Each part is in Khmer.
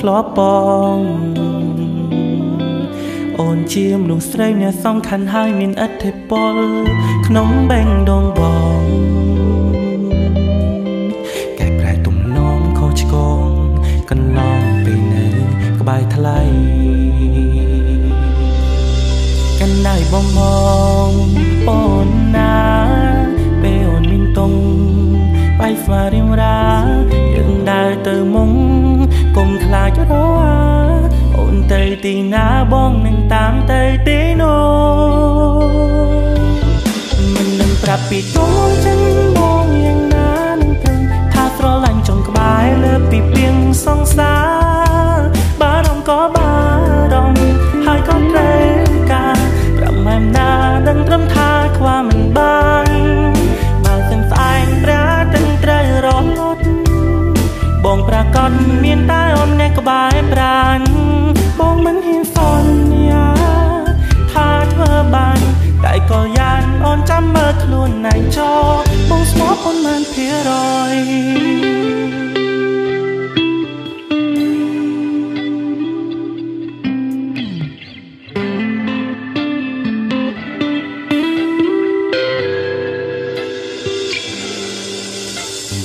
ធ្លាប់បងអូនជាមនុស្សស្រីអ្នកសំខាន់ហើយមានឥទ្ធិពល ក្នុងបេងដូងបងកែប្រែទំនងខុសឆ្គងកន្លងពេលនៅក្បែរថ្លៃកណ្ដៃបំបងអូនណាពេលអូនមានតុងបាយស្វារៀងរាយើងដើរទៅមុងកុំ ទៅទីណាបងនឹងតាមទៅទីនោះមិននឹងប្រាប់ពីទូចិនបងយ៉ាងណានឹងព្រមថាស្រឡាញ់ចុងក្បែរលើពីពីងសងសាបារម្ភក៏បារម្ភហើយក៏ត្រូវការប្រមែមណាដឹងត្រឹមថាខ្វះមិនបានបើសិនស្អែកប្រាទាំងត្រូវរត់បងប្រកាសមានតែអូនអ្នកក្បែរប្រាន ខ្លួនណៃចោបងស្មោះប៉ុន្មានភាគរយ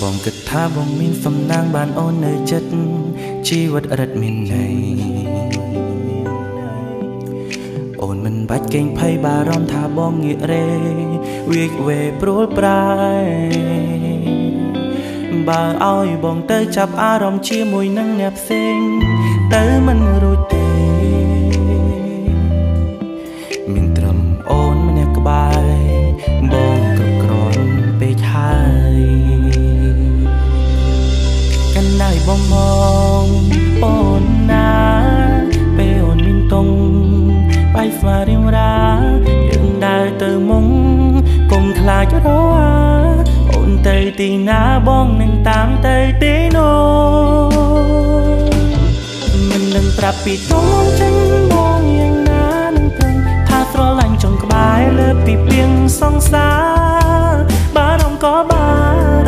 បងគិតថាបងមានសំណាងបានអូននៅចិត្តជីវិតរិតមានន័យ នមិនបាច់កេងភ័យបារម្ភថាបងងាករេវាវេព្រួលប្រែបើឲ្យបងទៅចាប់អារម្មណ៍ជាមួយនឹងអ្នកផ្សេងទៅមិន ទៅទីណាបងនឹងតាមទៅទីនោះមិននឹងប្រាប់ពីទូចិនបងយ៉ាងណានឹងព្រមថាស្រឡាញ់ចុងក្បែរលើពីពីងសងសាបារម្ភក៏បា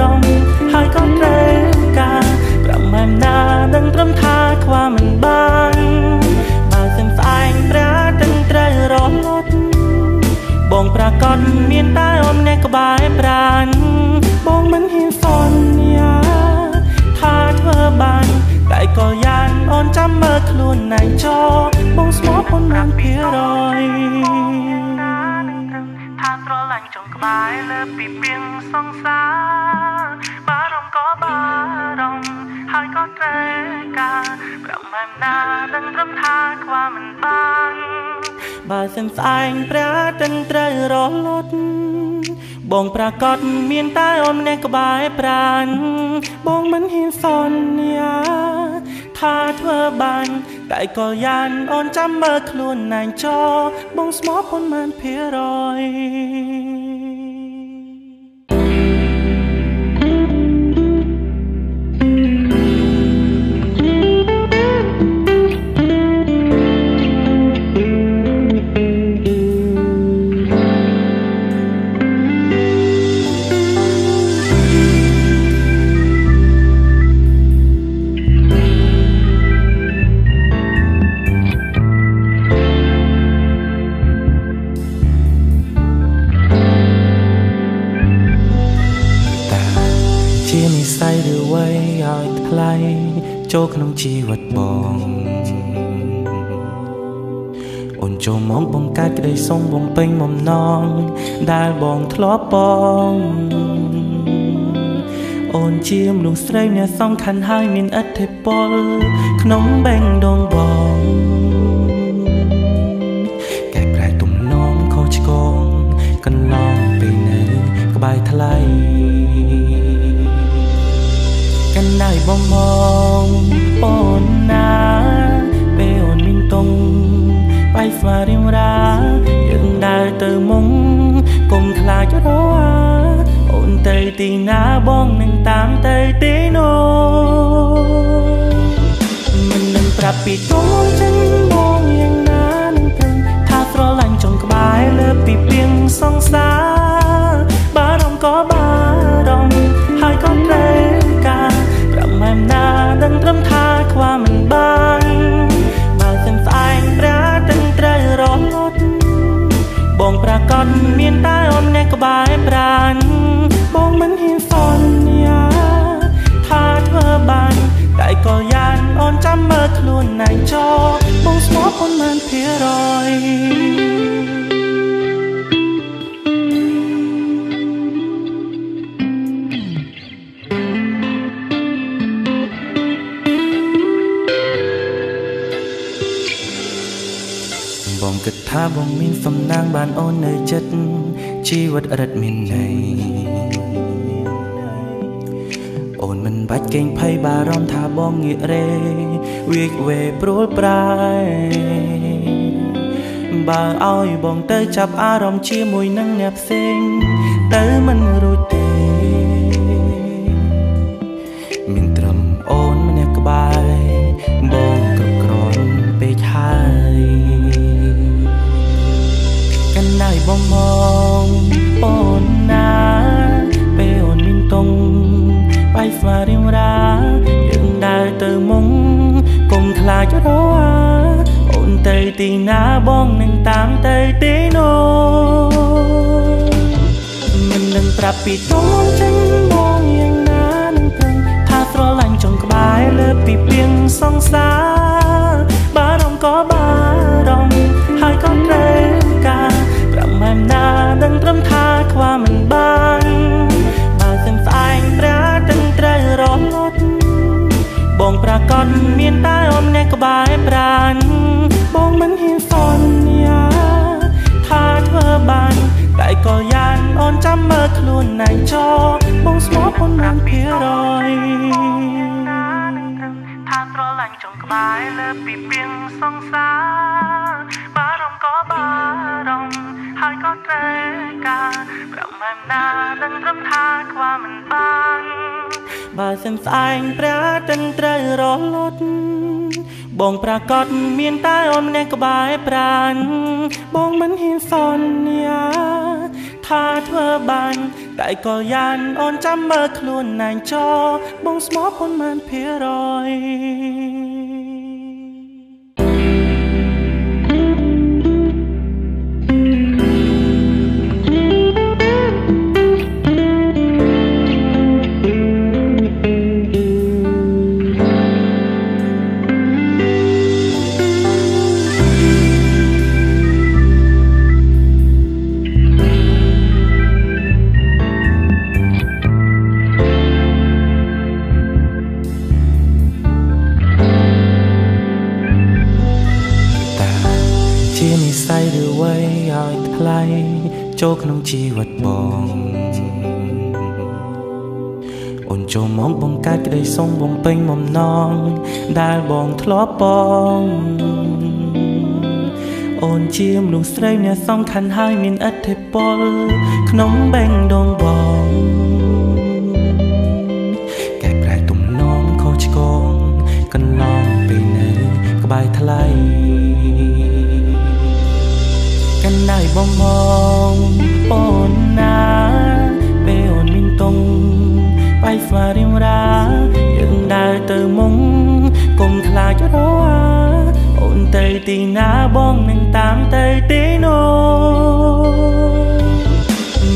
រម្ភហើយក៏ត្រូវការប្រមែមណានឹងត្រឹមថាខ្វះមិនបានបើសិនស្អែកប្រាទាំងត្រូវរត់បងប្រកាសមានតែអូនអ្នកក្បែរប្រាន តែក៏យ៉ាងអូនចាំមើលខ្លួនណៃចោបងស្មោះប៉ុន្មានភាគរយថាស្រឡាញ់ចុងក្បែរលើពីពីងសងសាបារម្ភក៏បារម្ភហើយក៏ត្រូវការប្រមែមណាដឹងត្រឹមថាខ្វះមិនបានបើសិនស្អែកប្រាទាំងត្រូវរលត់បងប្រកាសមានតែអូនម្នាក់ក្បែរប្រានបងមិនហ៊ានសន្យា ថាធ្វើបានតែក៏យ៉ាងអូនចាំមើលខ្លួនណែងចោបងស្មោះប៉ុន្មានភាគរយ ពេញបំណងដែលបងធ្លាប់បងអូនជាមនុស្សស្រីអ្នកសំខាន់ហើយមានឥទ្ធិពល ក្នុងបេងដូងបងកែប្រែទំនងខុសឆ្គងកន្លងពេលនៅក្បែរថ្លៃកណ្ដៅបំបងអូនណាពេលអូនមានតុងបាយស្វារៀងរាយើងដើរ ទៅមុងកុំខ្លាចរអាអូនទៅទីណាបងនឹងតាមទៅទីនោះមិននឹងប្រាប់ពីទូចិនបងយ៉ាងណានឹងព្រមថាស្រឡាញ់ចុងក្បែរលើពីពីងសង្សារបារម្ភក៏បារម្ភហើយក៏ត្រូវការប្រមែមណាដឹងត្រឹមថាខ្វះ បងប្រកាសមានតែអូនអ្នកក្បែរប្រានបងមិនហ៊ានសន្យាថាធ្វើបានតែក៏យ៉ាងអូនចាំមើលខ្លួនឯងចោបងស្មោះប៉ុន្មានភាគរយ ថាបងមានសំណាងបានអូននៅចិត្តជីវិតរិតមានន័យអូនមិនបាច់កេងភ័យបារម្ភថាបងងាករេវាកវេព្រួលប្រែបើឲ្យបងទៅចាប់អារម្មណ៍ជាមួយនឹងអ្នកផ្សេងទៅមិន បងនឹងតាមទៅទីនោះមិននឹងប្រាប់ពីតុងចិនបងយ៉ាងណានឹងព្រឹងថាស្រឡាញ់ចុងក្បែរលើពីពីងសង្សារបារម្ភក៏បារម្ភហើយក៏ត្រូវការប្រមែមណាដឹងត្រឹមថាខ្វះមិនបានបើសិនស្អែកប្រាទាំងត្រូវរលត់បងប្រកាសមានតែអូនអ្នកក្បែរប្រាន ចាំមើលខ្លួនឯងចោបងស្មោះប៉ុន្មានភាគរយថាស្រឡាញ់ចុងក្បែរលើពីពីងសង្សារបារម្ភក៏បារម្ភហើយក៏ត្រូវការប្រមែមណាដឹងត្រឹមថាខ្វះមិនបានបើសិនស្អែកប្រាទាំងត្រូវរលត់បងប្រកាសមានតែអូនម្នាក់ក្បែរប្រានបងមិនហ៊ានសន្យា ថាធ្វើបាន តែក៏យ៉ាងអូនចាំមើលខ្លួនឯងចោបងស្មោះប៉ុន្មានភាគរយ កើតក្តីសុំបំពេញបំណងដែលបងធ្លាប់បងអូនជាមនុស្សស្រីអ្នកសំខាន់ហើយមានឥទ្ធិពលក្នុងបេងដូងបងកែប្រែទំនងខុសឆ្គងកន្លងពេលនៅក្បែរថ្លៃកាន់ដៃបងមកអូនណាពេលអូនមានតុង បាយស្វារៀងរាយើងដើរទៅមុងគុំខ្លាចរអាអូនទៅទីណាបងនឹងតាមទៅទីនោះ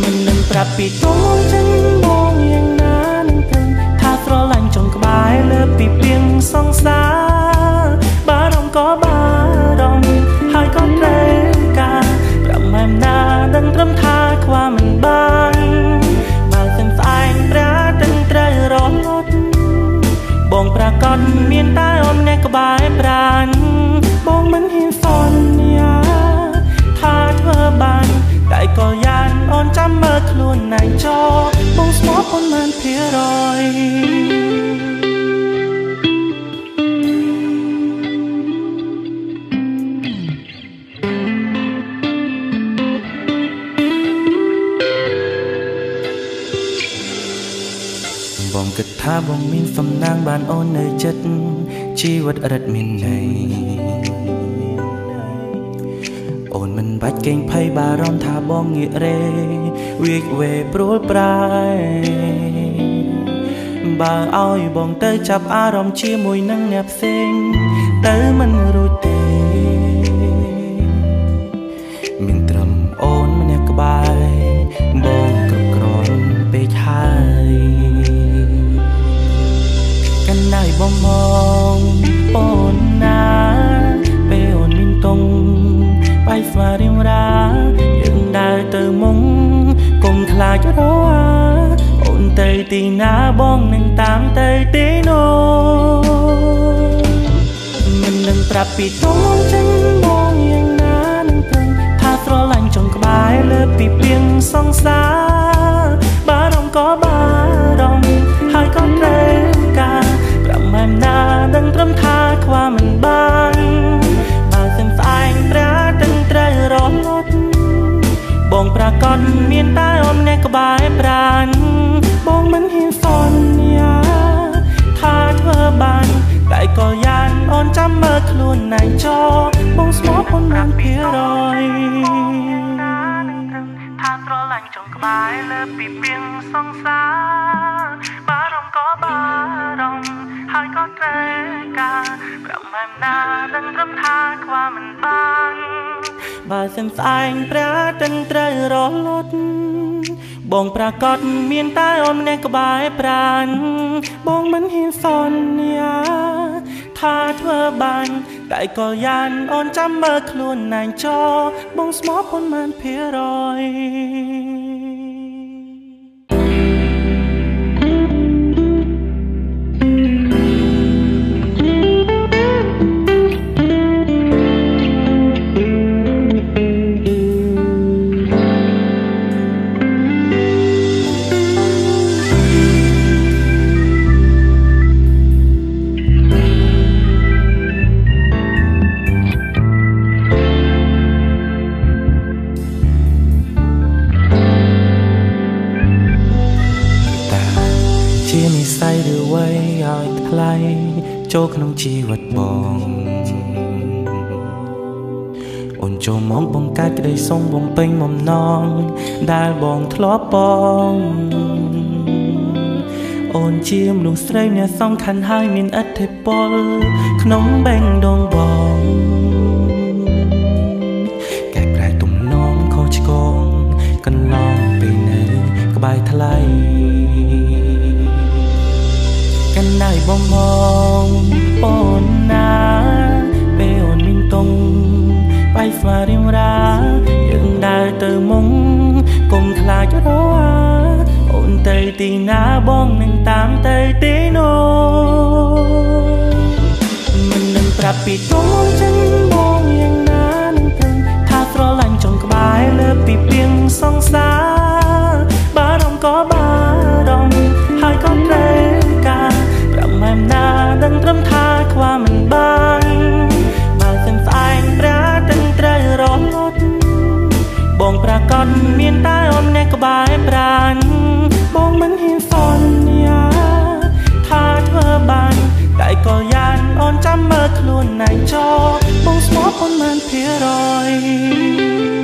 មិននឹងប្រាប់ពីតុងចិនបងយ៉ាងណានឹងព្រឹងថាស្រឡាញ់ចុងក្បែរលើពីពីងសង្សារ ចោបងស្មោះប៉ុន្មានភាគរយបងគិតថាបងមានសំណាងបានអូននៅចិត្តជីវិតរិតមានន័យអូនមិនបបាច់កេងភ័យបារម្ភថាបងងាករេ វាចវេព្រួលប្រែបើឲ្យបងទៅចាប់អារម្មណ៍ជាមួយនឹងអ្នកផ្សេង ទៅមិនរួច ខ្លាចរអាទៅទីណាបងនឹងតាមទៅទីនោះមិននឹងប្រាប់ពីតងចិនបងយ៉ាងណានឹងព្រឹងថាស្រឡាញ់ចង់ក្បែរលើពីពីងសង្សារបារម្ភក៏បារម្ភហើយក៏ត្រូវការប្រមាណណានឹងត្រឹមថាខ្វះមិនបានបើសិនស្អែកប្រាទាំងត្រូវរលត់បងប្រកាសមានតែអូនអ្ន កក្បែរប្រានបងមិនហ៊ានសន្យាថាធ្វើបានតែក៏យ៉ាងអូនចាំមើលខ្លួនណែចោបងស្មោះប៉ុន្មានភារយថាស្រឡាញ់ចង់ក្បែរលើពីពីងសង្សារបារម្ភក៏បារម្ភហើយក៏ត្រូវការប្រមាណណានឹងត្រឹមថាខ្វះមិនបានបើសិនស្អែងប្រាទិនត្រូវរលត់ បងប្រកាសមានតែអូនម្នាក់ក្បែរប្រាន បងមិនហ៊ានសន្យាថាធ្វើបាន តែក៏យ៉ាងអូនចាំមើលខ្លួនណែងចោបងស្មោះប៉ុន្មានភារយ ចូលក្នុងជីវិតបងអូនចូលមកបង្កើតក្តីសុំបំពេញបំណងដែលបងធ្លាប់បងអូនជាមនុស្សស្រីអ្នកសំខាន់ហើយមានឥទ្ធិពល ក្នុងបេងដូងបងកែប្រែទំនងខុសឆ្គងកន្លងពេលនៅក្បែរថ្លៃ ណៃបំមងអូនណាពេលអូនមានតុងបាយស្វារៀងរាយើងដើរទៅមុងកុំខ្លាចរអាអូនទៅទីណាបងនឹងតាមទៅទីនោះមិននឹងប្រាប់ពីតុងចិនបងយ៉ាងណានឹងព្រឹងថាស្រឡាញ់ចង់ក្បែរលើពីពីងសង្សារ បងប្រកាសមានតែអូនអ្នកក្បែរប្រានបងមិនហ៊ានសន្យាថាធ្វើបានតែក៏យ៉ាងអូនចាំមើលខ្លួនណែចោបងស្មោះប៉ុន្មានភារយ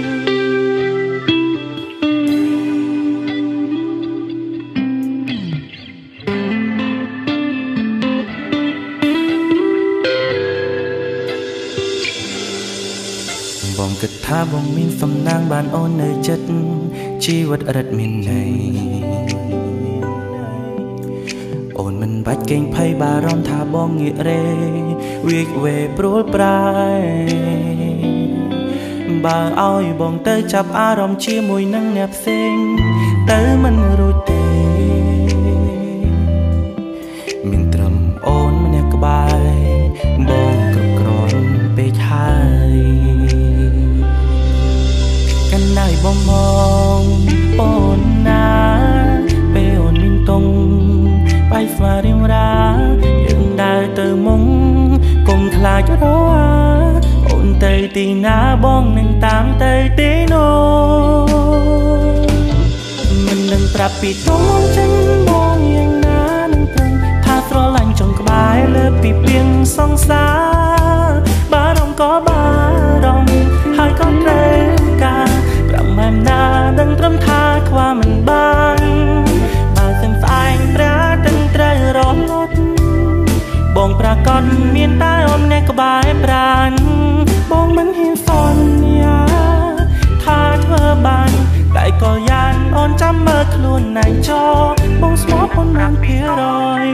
ថាបងមានសំណាងបានអូននៅចិត្តជីវិតរិតមានន័យអូនមិនបាច់កេងភ័យបារម្ភថាបងងាករេវាចវេព្រួលប្រែបើឲ្យបងទៅចាប់អារម្មណ៍ជាមួយនឹងអ្នកផ្សេងទៅមិន ស្វារៀងរាយើងដើរទៅមុងគុំខ្លាចរអាអូនទៅទីណាបងនឹងតាមទៅទីនោះមិននឹងប្រាប់ពីតុងចិនបងយ៉ាងណានឹងព្រឹងថាស្រឡាញ់ចង់ក្បែរលើពីពីងសង្សារបារម្ភក៏បា ណែចោបងស្មោះប៉ុន្មានភារយ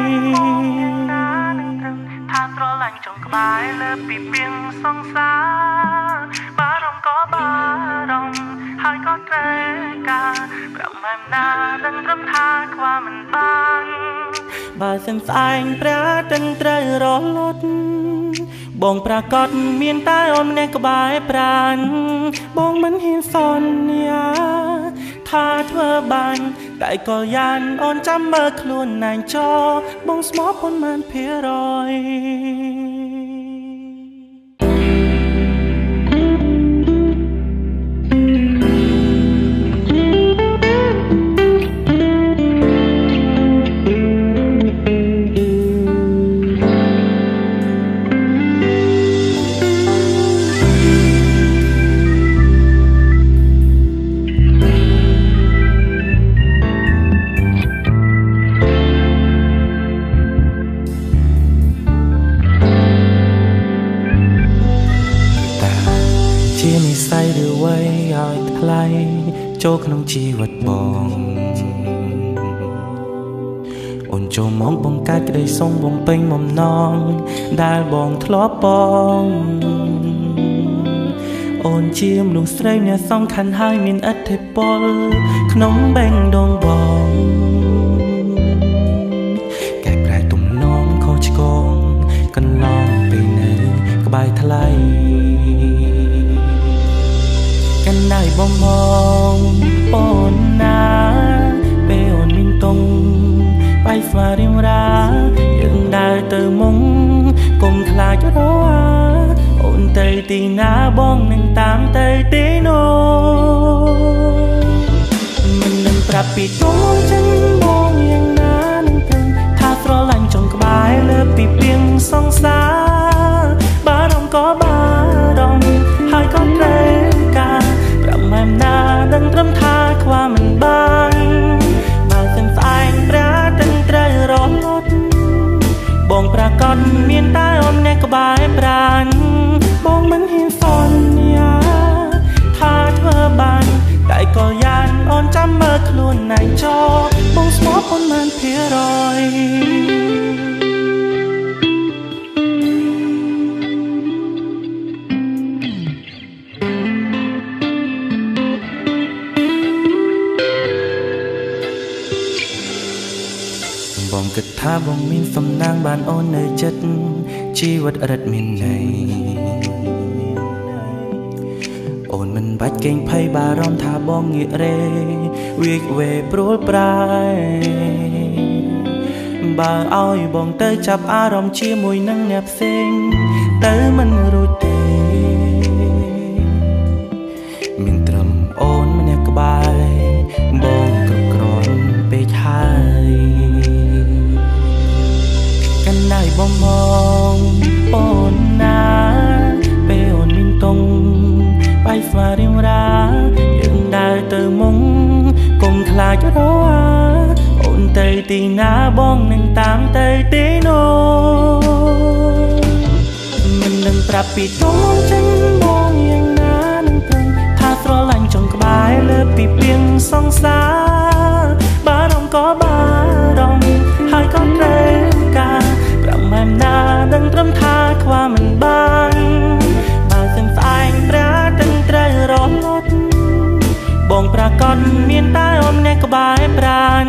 ថាស្រឡាញ់ចង់ក្បែរលើពីពីងសង្សារបារម្ភក៏បារម្ភហើយក៏ត្រូវការប្រមាណណានឹងត្រឹមថាខ្វះមិនបានបើសិនស្អែងព្រះទាំងត្រូវរលត់បងប្រកាសមានតែអូនម្នាក់ក្បែរប្រានបងមិនហ៊ានសន្យា ថាធ្វើបាន តែក៏យ៉ាងអូនចាំមើលខ្លួនណែងចោបងស្មោះប៉ុន្មានភារយ ចូលក្នុងជីវិតបងអូនចូលមកបង្កើតក្តីសុំបំពេញបំណងដែលបងធ្លាប់បងអូនជាមនុស្សស្រីអ្នកសំខាន់ហើយមានឥទ្ធិពល ក្នុងបេងដូងបងកែប្រែទំនងខុសឆ្គងកន្លងពេលនៅក្បែរថ្លៃដៃបំមង ទៅទីណាបងនឹងតាមទៅទីនោះមិននឹងប្រាប់ពីទុំចិនបងយ៉ាងណានឹងព្រឹងថាស្រឡាញ់ចង់ក្បែរលើពីពីងសង្សារបារម្ភក៏បារម្ភហើយក៏ត្រូវម៉ែមណាដឹងត្រឹមថាខ្វះមិនបានបើទាំងស្អែកព្រះទាំងត្រូវរលត់បងប្រកាសមានតែ ចោបងស្មោះប៉ុន្មានភារយបងគិតថាបងមានសំណាងបានអូននៅចិត្តជីវិតរិតមានន័យអូនមិនបាច់កេងភ័យបារម្ភថាបងងាករេ វាវេព្រួលប្រាយបើឲ្យបងទៅចាប់អារម្មណ៍ជាមួយនឹងអ្នកផ្សេង ទៅមិន កុំខ្លាចរអាអូនទៅទីណាបងនឹងតាមទៅទីនោះមិននឹងប្រាប់ពីតុងចិនបងយ៉ាងណានឹងព្រឹងថាស្រឡាញ់ចង់ក្បែរលើពីពីងសង្សារបារម្ភក៏បារម្ភហើយក៏ត្រូវម៉ែមណាដឹងត្រឹមថាខ្វះមិនបាន បងប្រកាសមានតែអូនអ្នកក្បែរប្រាន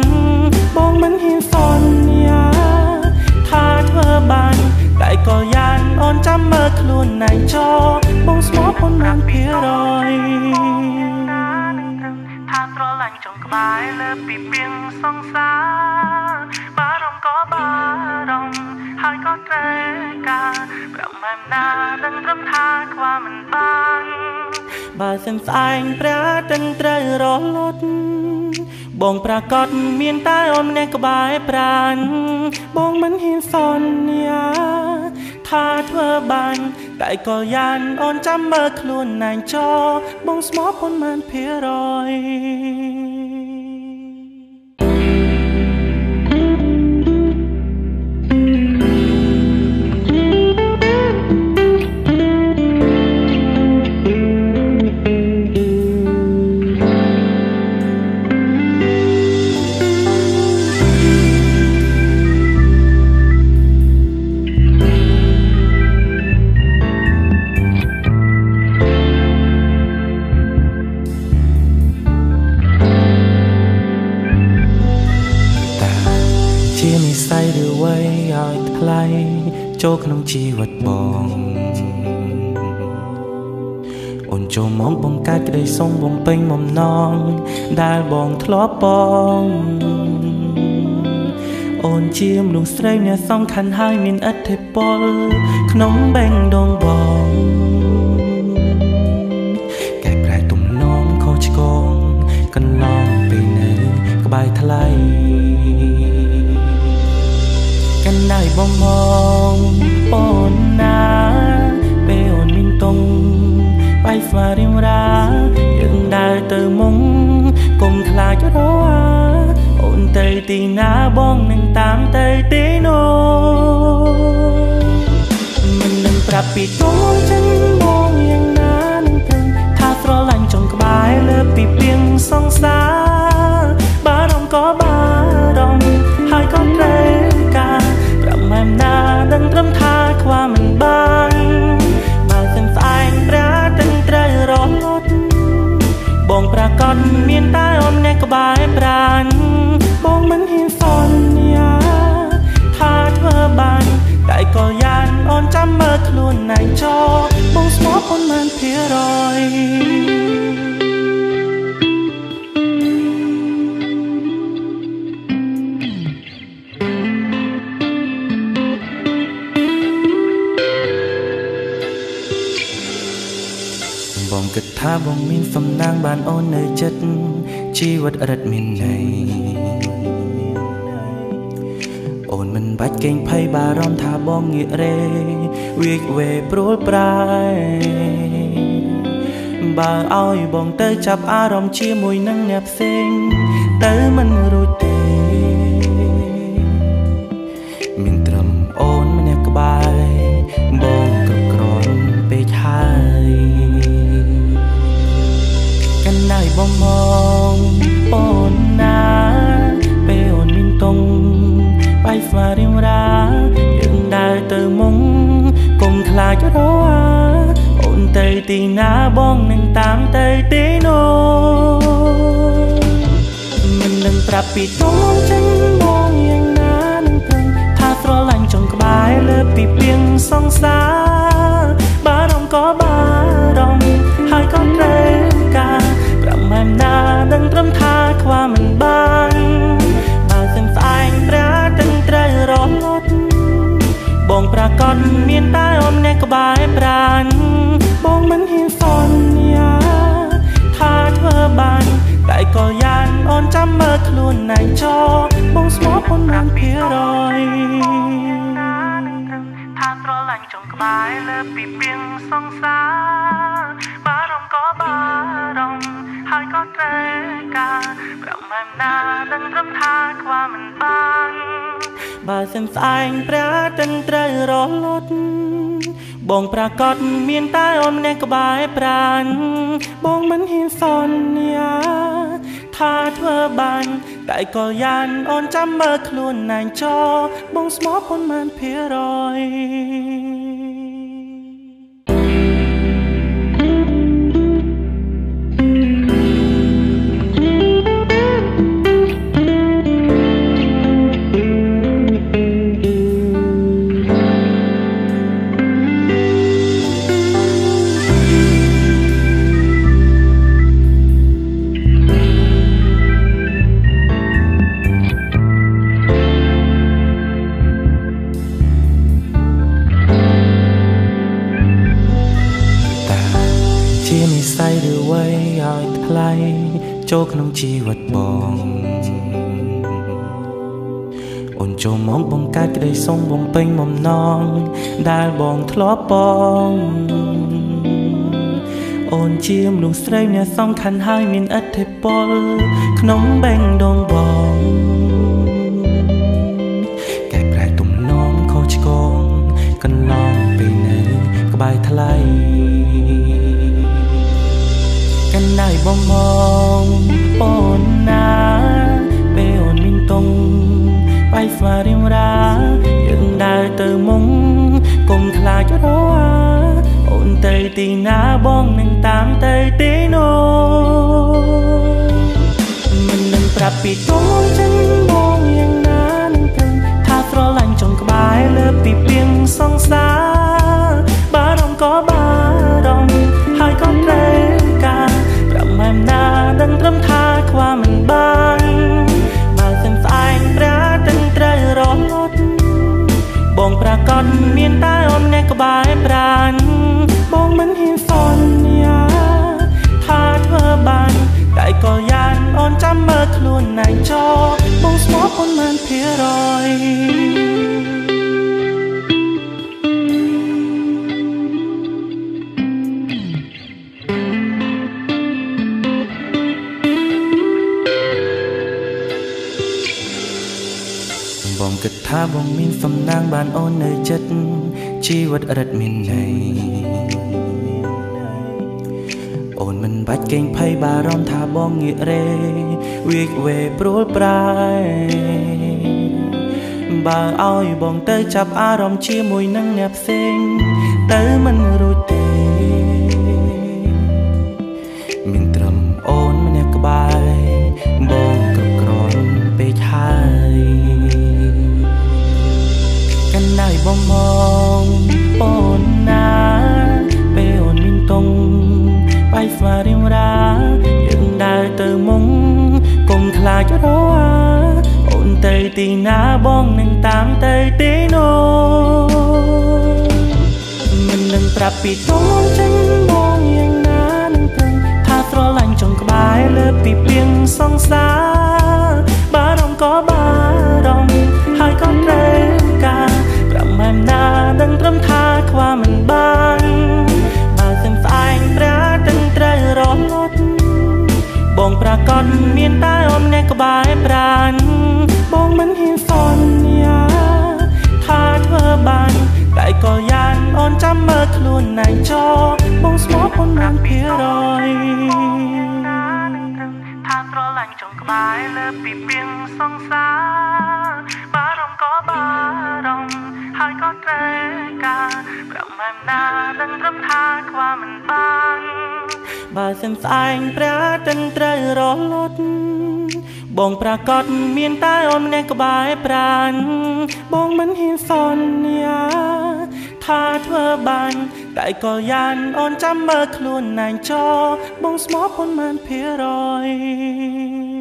បងមិនហ៊ានសន្យាថាធ្វើបានតែក៏យ៉ាងអូនចាំមើលខ្លួនណែចោបងស្មោះប៉ុន្មានភារយថាស្រឡាញ់ចង់ក្បែរលើពីពីងសង្សារបារម្ភក៏បារម្ភហើយក៏ត្រូវការប្រមាណណាដឹងត្រឹមថាខ្វះមិនបានបើសិនស្អែងព្រះទាំងត្រូវរលត់បងប្រកាសមានតែអូនម្នាក់ក្បែរប្រានបងមិនហ៊ានសន្យាថាធ្វើបានតែក៏យ៉ាងអូនចាំមើលខ្លួនណែងចោបងស្មោះប៉ុន្មានភារយ ចូលក្នុងជីវិតបងអូនចូលមកបង្កើតក្តីសុំបំពេញបំណងដែលបងធ្លាប់បងអូនជាមនុស្សស្រីអ្នកសំខាន់ហើយមានឥទ្ធិពលក្នុងបេងដូងបងកែប្រែទំនងខុសឆ្គងកន្លងពេលនៅក្បែរថ្លៃ បងមកអូនណាពេលអូនមានតុងបាយស្វារៀងរាយើងដើរទៅមុងកុំខ្លាចរអាទៅទីណាបងនឹងតាមទៅទីនោះមិននឹងប្រាប់ពីទូចិនបងយ៉ាងណានឹងទៅថាស្រឡាញ់ចុងក្បែរលើពីពីងសងសាបារម្ភក៏បារម្ភហើយក៏ត្រូវការប្រមែ មណានឹងត្រឹមថាខ្វះមិនបានបើទាំងស្អែកប្រាទាំងត្រូវរត់បងប្រកាសមានតែអូនអ្នកក្បែរប្រាញ់បងមិនហ៊ានសន្យាថាធ្វើបានតែក៏យ៉ាងអូនចាំមើលខ្លួនឯងចោបងស្មោះអូនមិនភារយ បងគិតថាបងមានសំណាងបានអូននៅចិត្តជីវិតរិតមានន័យអូនមិនបាច់កេងភ័យបារម្ភថាបងងាករេវាវេព្រួលប្រែបើឲ្យបងទៅចាប់អារម្មណ៍ជាមួយនឹងអ្នកផ្សេង បងមកអូនណាពេលអូនមានតុងបាយស្វារៀងរាយើងដើរទៅមុងកុំខ្លាចរអាអូនទៅទីណាបងនឹងតាមទៅទីនោះមិននឹងប្រាប់ពីទូចិនបងយ៉ាងណានឹងព្រឹងថាស្រឡាញ់ចុងក្បែរលើពីពីងសងសាបារម្ភក៏បារម្ភហើយក៏ត្រូវការប្រមែម ណានឹងត្រឹមថាខ្វះមិនបានបើសឹងស្អែកប្រាបងប្រកាសមានតែអូនអ្នកក្បែរប្រាញ់បងមិនហ៊ានសន្យាថាធ្វើបានតែក៏យ៉ាងអូនចាំមើលខ្លួនឯងចោបងស្មោះអូនបានភារយថាស្រឡាញ់ចុងក្បែរលើពីពីងសងសាបារម្ភក៏បារម្ភ ហើយក៏ត្រូវការប្រមែមណានឹងត្រឹមថាខ្វះមិនបានបើសិនស្អែងប្រាតិនត្រូវរលត់បងប្រកាសមានតែអូនម្នាក់ក្បែរប្រាញ់បងមិនហ៊ានសន្យាថាធ្វើបានតែក៏យ៉ាងអូនចាំមើលខ្លួនឯងចោបងស្មោះប៉ុន្មានភាគរយ ចូលក្នុងជីវិតបង អូនចូលមកបង្កើតក្តីសុំបំពេញបំណងដែលបងធ្លាប់បងអូនជាមនុស្សស្រីអ្នកសំខាន់ហើយមានឥទ្ធិពលក្នុងបេងដូងបងកែប្រែទំនងខុសឆ្គងកន្លងពេលនៅក្បែរថ្លៃកាន់ដៃបងមក អូនណាពេលអូនមានតុងបាយស្វារៀងរាយើងដើរទៅមុងកុំខ្លាចរអាអូនទៅទីណាបងនឹងតាមទៅទីនោះមិននឹងប្រាប់ពីទូចិនបងយ៉ាងណានឹងព្រឹងថាស្រឡាញ់ចុងក្បែរលើលើពីពីងសង្សារបារម្ភក៏បារម្ភហើយក៏ត្រូវ កាសមានតែអូនអ្នកក្បែរប្រានបងមិនហ៊ានសន្យាថាធ្វើបានតែក៏យ៉ាងអូនចាំមើលខ្លួនឯងចោបងស្មោះប៉ុន្មានភាគរយ គិតថាបងមានសំណាងបានអូននៅចិត្តជីវិតរិតមានន័យអូនមិនបាច់កេងភ័យបារម្ភថាបងងាករេវាកវេព្រួលប្រាយបើឲ្យបងទៅចាប់អារម្មណ៍ជាមួយនឹងអ្នកផ្សេងទៅមិនរួចទេ បងមកអូនណាពេលអូនមានតុងបាយស្វារៀងរាយើងដើរទៅមុងកុំខ្លាចរអាអូនទៅទីណាបងនឹងតាមទៅទីនោះមិននឹងប្រាប់ពីតុងចិនបងយ៉ាងណានឹងព្រឹងថាស្រឡាញ់ចុងក្បែរលើពីពីងសង្សារ ត្រឹមថាខ្វះមិនបានបើសិនស្អែកប្រាទាំងត្រូវរត់បងប្រកាសមានតែអូនអ្នកក្បែរប្រានបងមិនហ៊ានសន្យាថាធ្វើបានតែក៏យ៉ាងអូនចាំមើលខ្លួនឯងចោបងស្មោះប៉ុន្មានភាគរយថាស្រឡាញ់ចុងក្បែរលើពីពីងសង្សារបារម្ភក៏បារម្ភហើយក៏ត្រូវ ការប្រមែមណាដឹងត្រឹមថាខ្វះមិនបានបើសិនស្អែកប្រាតិនត្រូវរលត់បងប្រកាសមានតែអូនម្នាក់ក្បែរប្រាន បងមិនហ៊ានសន្យាថាធ្វើបាន តែក៏យ៉ាងអូនចាំមើលខ្លួនឯងចោបងស្មោះប៉ុន្មានភាគរយ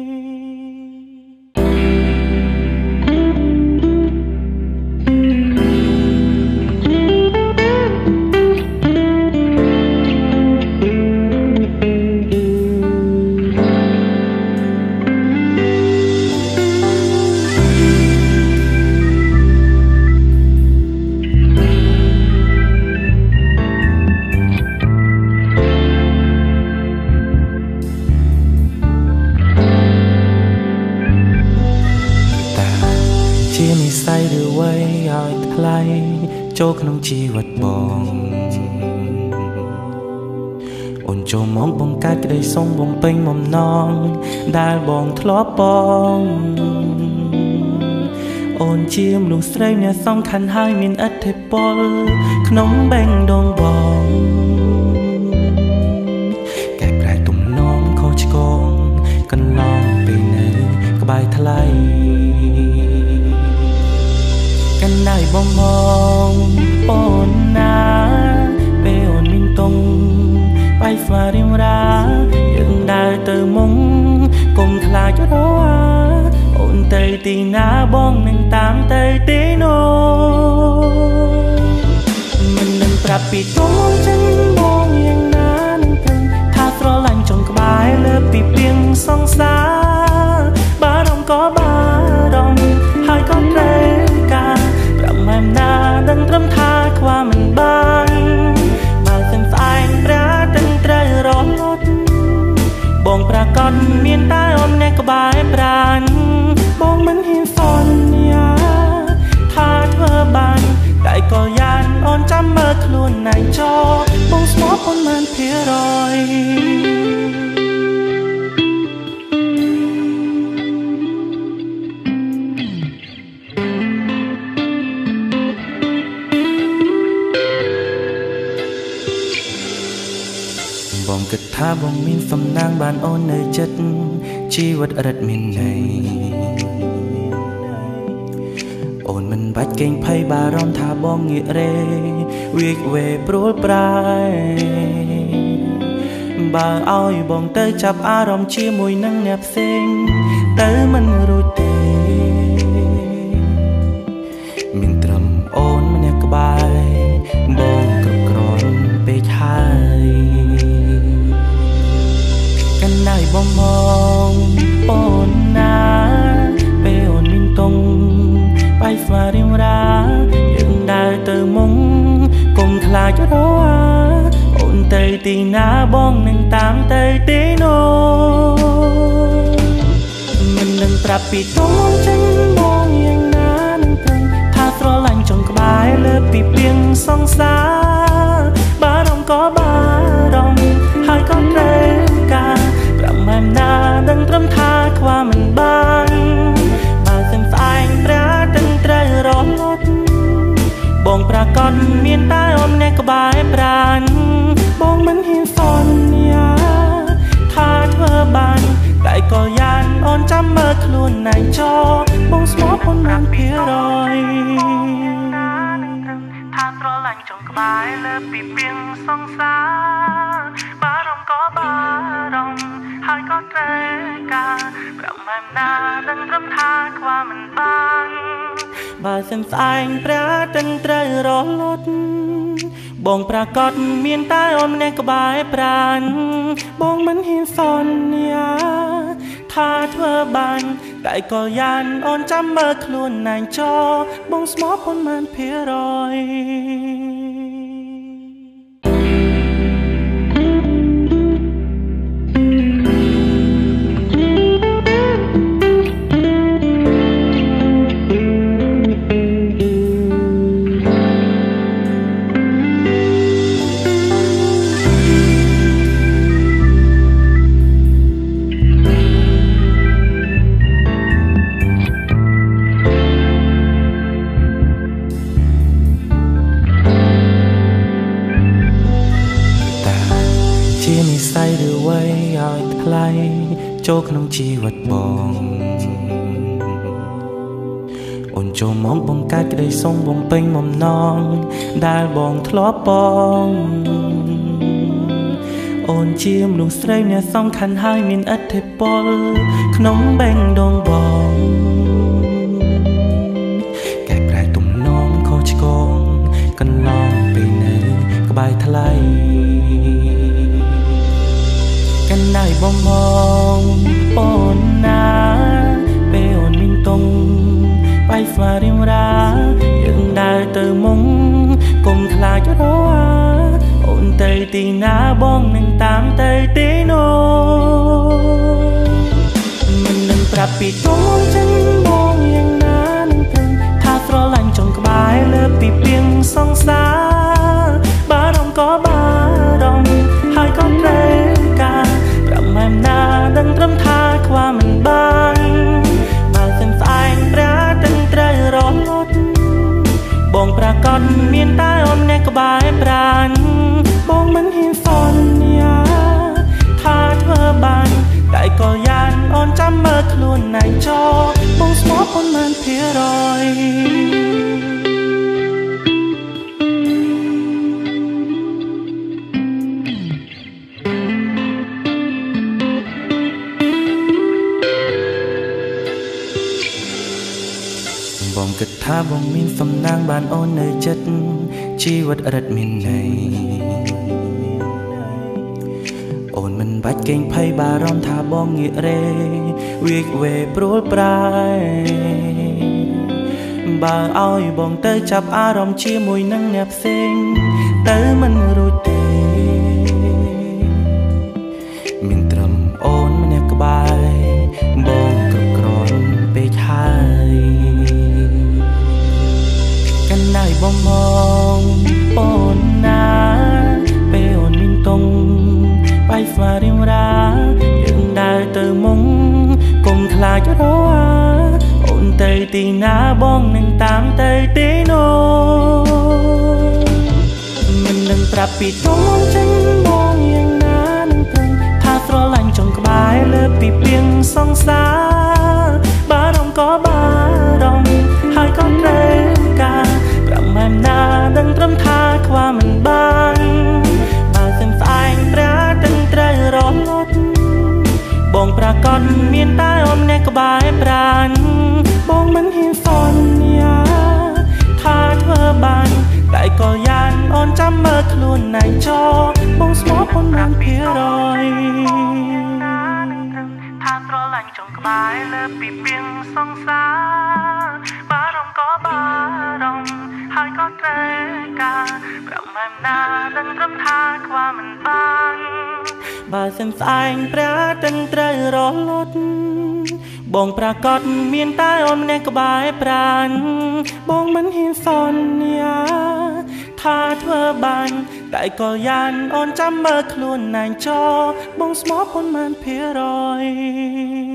ធ្លាប់បងអូនជាមនុស្សស្រីអ្នកសំខាន់ហើយមានឥទ្ធិពល ក្នុងបេងដូងបងកែប្រែទំនងខុសឆ្គងកន្លងពេលនៅក្បែរថ្លៃកាន់ដៃបងមកអូនណាពេលអូនមានតុងបាយស្វារៀងរាយើងដើរទៅមុង កុំខ្លាចរអាអូនទៅទីណាបងនឹងតាមទៅទីនោះមិននឹងប្រាប់ពីតុងចិនបងយ៉ាងណានឹងព្រឹងថាស្រឡាញ់ចុងក្បែរលើពីពីងសង្សារបារម្ភក៏បារម្ភហើយក៏ត្រូវម៉ែមណាដឹងត្រឹមថាខ្វះមិនបានបើសិនស្អែកប្រាទាំងត្រូវរត់បងប្រកាសមានតែ ខ្លួនឯងចោបងស្មោះប៉ុន្មានភាគរយបងគិតថាបងមានសំណាងបានអូននៅចិត្តជីវិតរិតមានន័យ បបាច់កេងភ័យបារម្ភថាបងងាករេវាកវេព្រួលប្រែបើឲ្យបងទៅចាប់អារម្មណ៍ជាមួយនឹងអ្នកផ្សេង ទៅមិនរួចទេមានត្រឹមអូនម្នាក់ក្បែរបងគ្រប់គ្រាន់ពេកហើយកណ្ដៅបងមកអូនណាពេលអូនមានតុងបាយស្វារៀ ខ្លាចរអាអូនទៅទីណាបងនឹងតាមទៅទីនោះមិននឹងប្រាប់ពីតុងចិនបងយ៉ាងណានឹងព្រឹងថាស្រឡាញ់ចង់ក្បែរលើពីពីងសង្សារបារម្ភក៏បារម្ភហើយក៏ត្រូវការប្រមាណណាដឹងត្រឹមថាខ្វះមិនបាន បងប្រកាសមានតែអូនអ្នកក្បែរប្រាន បងមិនហ៊ានសន្យាថាធ្វើបានតែក៏យ៉ាងអូនចាំមើលខ្លួនណែចោបងស្មោះប៉ុន្មានភារយថាស្រឡាញ់ចង់ក្បែរលើពីពីងសង្សារបារម្ភក៏បារម្ភហើយក៏ត្រូវការប្រមាណណាដឹងត្រឹមថាខ្វះមិនបាន បើសិនស្អែងប្រាទិនត្រូវរលត់បងប្រកាសមានតែអូនម្នាក់ក្បែរប្រាន បងមិនហ៊ានសន្យាថាធ្វើបានតែក៏យ៉ាងអូនចាំមើលខ្លួនណែងចោបងស្មោះប៉ុន្មានភារយ បងធ្លាប់បងអូនជាមនុស្សស្រីអ្នកសំខាន់ហើយមានឥទ្ធិពល ក្នុងបេងដូងបងកែប្រែទំនងខុសឆ្គងកន្លងពេលនៅក្បែរថ្លៃណៃបងមកអូនណាពេលអូនមានតុងបាយស្វារៀងរាយើងដើរទៅមុង គុំខ្លាចរអាអូនទៅទីណាបងនឹងតាមទៅទីនោះមិននឹងប្រាប់ពីតុងចិនបងយ៉ាងណានឹងព្រឹងថាស្រឡាញ់ចង់ក្បែរលើពីពីងសង្សារបារម្ភក៏បារម្ភហើយក៏ត្រូវម៉ែមណាដឹងត្រឹមថាខ្វះមិនបានបើសិនស្អែកប្រាទិនត្រូវរលត់បងប្រកាសមានតែអូនអ្ន កក្បែរប្រានបងមិនហ៊ានសន្យាថាធ្វើបានតែក៏យ៉ាងអូនចាំមើលខ្លួនណែចោបងស្មោះប៉ុន្មានភារយបងគិតថាបងមានសំណាងបានអូននៅចិត្ត ជីវិតរិតមានន័យអូនមិនបាច់កេងភ័យបារម្ភថាបងងាករេវាកវេព្រួលប្រែបើឲ្យបងទៅចាប់អារម្មណ៍ជាមួយនឹងអ្នកផ្សេងទៅមិន ណាបងនឹងតាមទៅទេនោះមិននឹងប្រាប់ពីទុំចិនបងយ៉ាងណានឹងព្រឹងថាស្រឡាញ់ចង់ក្បែរលើពីពីងសង្សារបារម្ភក៏បារម្ភហើយក៏ត្រូវការប្រមាណណានឹងត្រឹមថាខ្វះមិនបានបើសិនស្អែងប្រាទាំងត្រូវរត់បងប្រកាសមានតែអមអ្នកក្បែរប្រាណ ចាំមើលខ្លួនណៃឆោបងស្មោះប៉ុន្មានភាគរយថាត្រឡាញ់ចង់ក្បែរលើពីពីងសង្សារបារម្ភក៏បារម្ភហើយក៏ត្រូវការប្រមាណណានឹងត្រឹមថាខ្វះមិនបានបើសិនស្អែងព្រះអាទិត្យត្រូវរលត់បងប្រកាសមានតែអូនម្នាក់ក្បែរប្រានបងមិនហ៊ានសន្យា ថាធ្វើបាន តែក៏យ៉ាងអូនចាំមើលខ្លួនណែងចោបងស្មោះប៉ុន្មានភារយ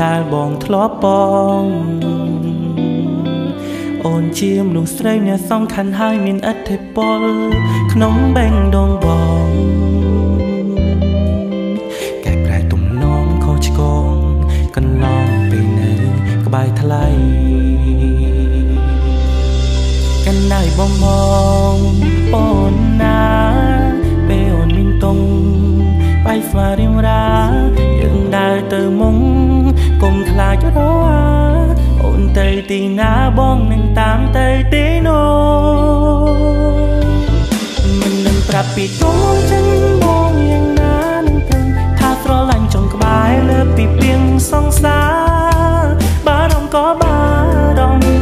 ដែលបងធ្លាប់បងអូនជាមនុស្សស្រីអ្នកសំខាន់ហើយមានឥទ្ធិពល ក្នុងបេងដងបងកែប្រែទំនងខុសឆ្គងកន្លងពេលនៅក្បែរថ្លៃកណ្ដៃបំបងអូនណាពេលអូនមានតុងបាយស្វារៀងរាយើងដើរទៅមុងកុំ ខ្លាចរអូនទៅទីណាបងនឹងតាមទៅទីនោះមិននឹងប្រាប់ពីតុងចិនបងយ៉ាងណានឹងទៅថាស្រឡាញ់ចង់ក្បែរលើពីពីងសង្សារបារម្ភក៏បារម្ភ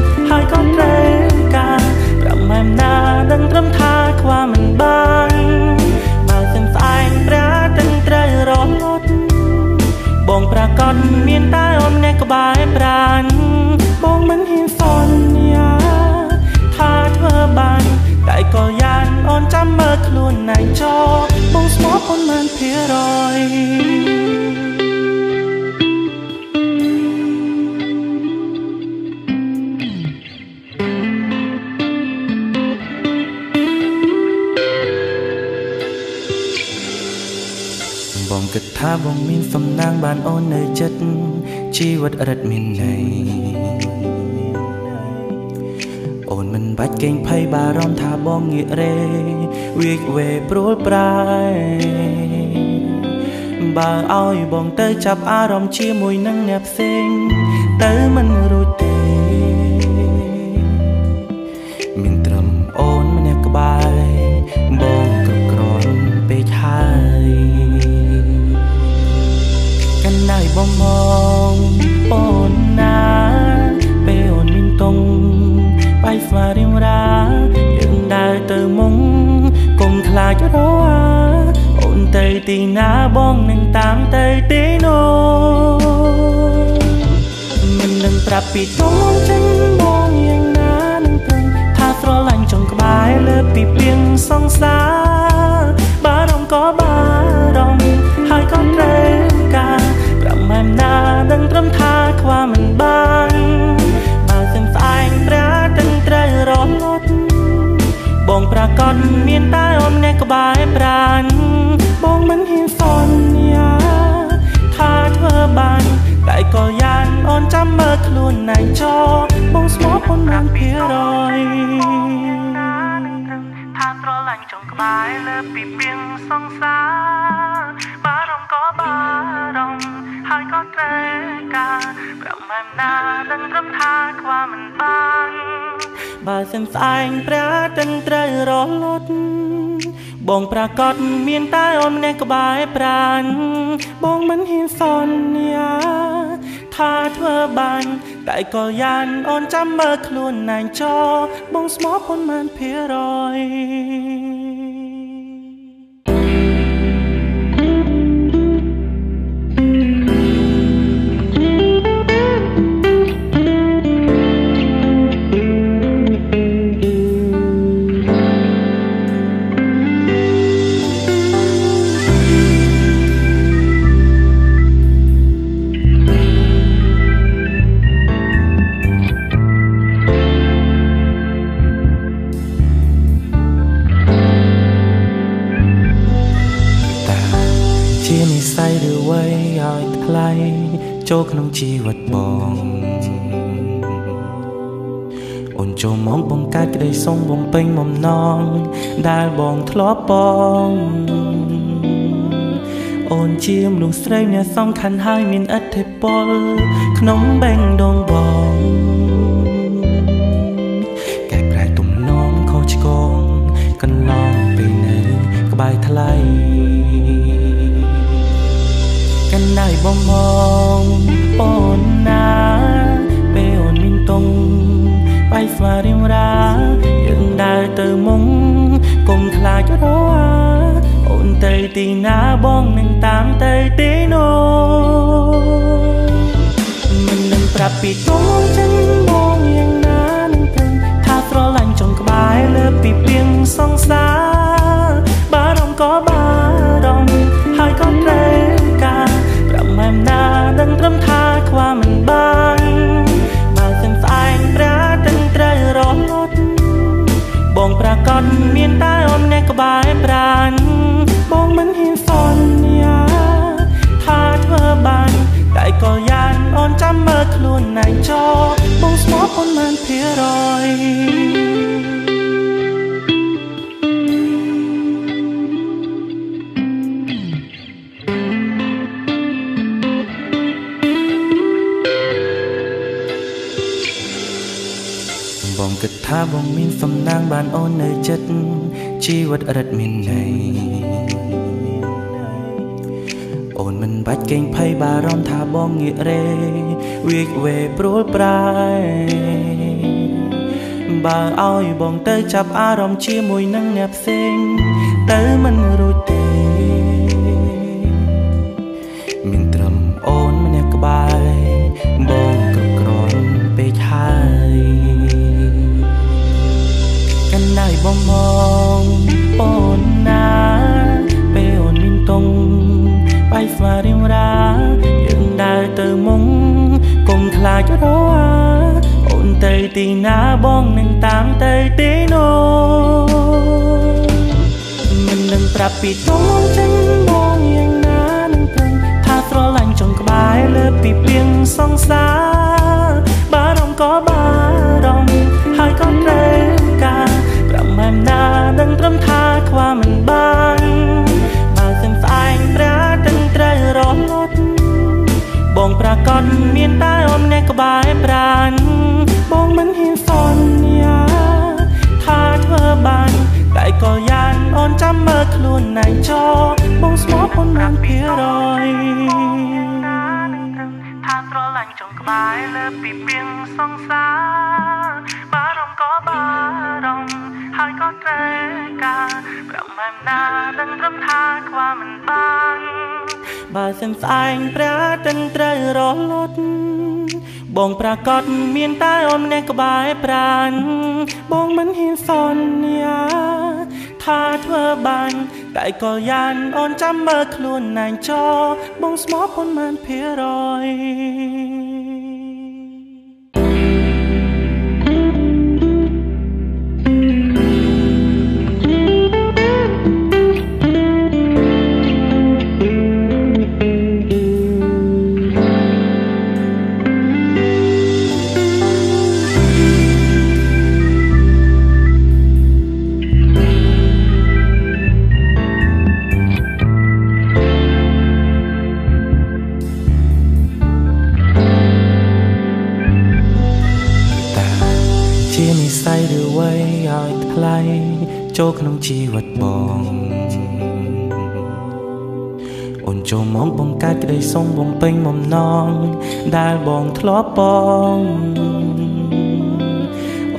ជីវិតរិតមានន័យអូនមិនបាច់កេងភ័យបារម្ភថាបងងាករេវាកវេព្រួលប្រាយបើឲ្យបងទៅចាប់អារម្មណ៍ជាមួយនឹងអ្នកផ្សេង ខ្លាចរអូនទៅទីណាបងនឹងតាមទៅទីនោះមិននឹងប្រាប់ពីតុងចិនបងយ៉ាងណានឹងព្រឹងថាស្រឡាញ់ចង់ក្បែរលើពីពីងសង្សារបារម្ភក៏បារម្ភហើយក៏ត្រូវម៉ែមណាដឹងត្រឹមថាខ្វះមិនបាន បងប្រកាសមានតែអូនអ្នកក្បែរប្រានបងមិនហ៊ានសន្យាថាធ្វើបានតែក៏យ៉ាងអូនចាំមើលខ្លួនណៃចោបងស្មោះប៉ុន្មានភារយថាស្រឡាញ់ ចង់ក្បែរលើពីពីងសង្សារបារម្ភក៏បារម្ភហើយក៏ត្រូវការប្រមាណណាដឹងត្រឹមថាខ្វះមិនបានបើសិនស្អែកព្រះទាំងត្រូវរលត់បងប្រកាសមានតែអូនម្នាក់ក្បែរប្រានបងមិនហ៊ានសន្យា ថាធ្វើបាន តែក៏យ៉ាងអូនចាំមើលខ្លួនណែងចោបងស្មោះប៉ុន្មានភារយ ចូលក្នុងជីវិតបងអូនចូលមកបង្កើតក្តីសុំបំពេញបំណងដែលបងធ្លាប់បងអូនជាមនុស្សស្រីអ្នកសំខាន់ហើយមានឥទ្ធិពល ក្នុងបេងដងបងកែប្រែទំនងខុសឆ្គងកន្លងពេលនៅក្បែរថ្លៃ បងបងអូនណាពេលអូនមានតុងបាយស្វារៀងរាយើងដើរទៅមុងកុំខ្លាចរអាអូនទៅទីណាបងនឹងតាមទៅទីនោះមិននឹងប្រាប់ពីទុំចិន មានតែអូនអ្នកក្បែរប្រានបងមិនហ៊ានសន្យាថាធ្វើបានតែក៏យ៉ាងអូនចាំមើលខ្លួនឯងចោបងស្មោះអូនមិនភារយ ថាបងមានសំណាងបានអូននៅចិត្តជីវិតរិតមានន័យអូនមិនបាច់កេងភ័យបារម្ភថាបងងាករេវាកវេព្រួលប្រែបើឲ្យបងទៅចាប់អារម្មណ៍ជាមួយនឹងអ្នកផ្សេងទៅមិន ខ្លួនឯងចោបងស្មោះអូនមិនភារយថាស្រឡាញ់ចុងក្បែរលើពីពីងសងសាបារម្ភក៏បារម្ភហើយក៏ត្រូវការប្រមែមណាដឹងត្រឹមថាខ្វះមិនបានបើសឹងស្អែងព្រះទាំងត្រូវរលត់បងប្រកាសមានតែអូនម្នាក់ក្បែរប្រានបងមិនហ៊ានសន្យា ថាធ្វើបាន តែក៏យ៉ាងអូនចាំមើលខ្លួនឯងចោបងស្មោះប៉ុន្មានភាគរយ ក្នុងជីវិតបងអូនចូលមកបង្កើតក្តីសុំបំពេញបំណងដែលបងធ្លាប់បង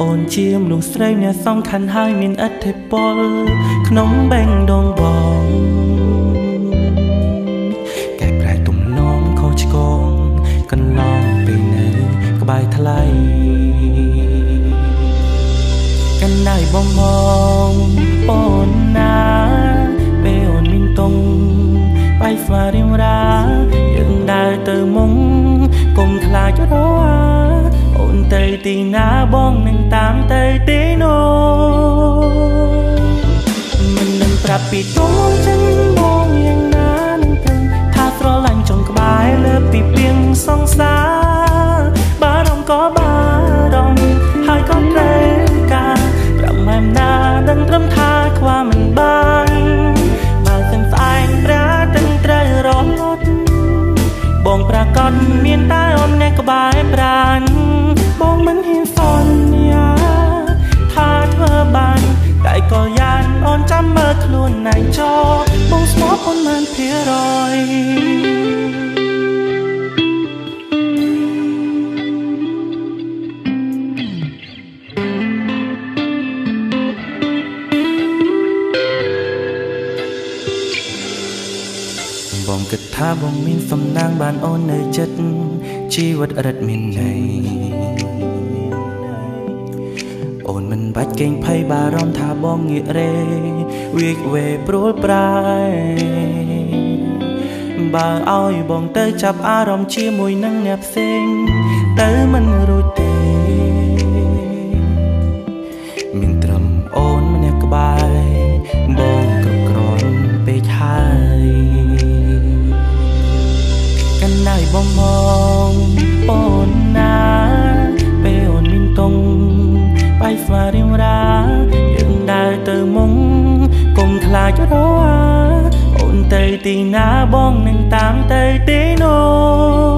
អូនជាមនុស្សស្រីអ្នកសំខាន់ហើយមានឥទ្ធិពលក្នុងបេងដងបងកែប្រែទំនងខុសឆ្គងកន្លងពេលនៅក្បែរថ្លៃ កាន់ដៃបងបងបូនណាពេលអូនមានតុងបាយស្វារៀងរាយើងដើរទៅមុខកុំខ្លាចរអូនទៅទីណាបងនឹងតាមទៅទីនោះមិននឹងប្រាប់ពីតុងចឹងបងយ៉ាងណានឹងព្រមថាស្រឡាញ់ចង់ក្បែរលើពីពីងសងសាបារំក៏បារំហើយក៏ត្រូវការ ណាដឹងត្រឹមថាខ្វះមិនបានបើសឹងស្អែងប្រាទាំងត្រូវរលត់បងប្រកាសមានតែអូនអ្នកក្បែរប្រានបងមិនហ៊ានសន្យាថាធ្វើបានតែក៏យ៉ាងអូនចាំមើលខ្លួនឯងចោលបងស្មោះអូនមិនភារយ ថាបងមានសំណាងបានអូននៅចិត្តជីវិតរិតមានន័យអូនមិនបាច់កេងភ័យបារម្ភថាបងងាករេវាកវេព្រួលប្រែបើឲ្យបងទៅចាប់អារម្មណ៍ជាមួយនឹងអ្នកផ្សេងទៅមិនរួ ចរអាអូនទៅទីណាបងនឹងតាមទៅទីនោះ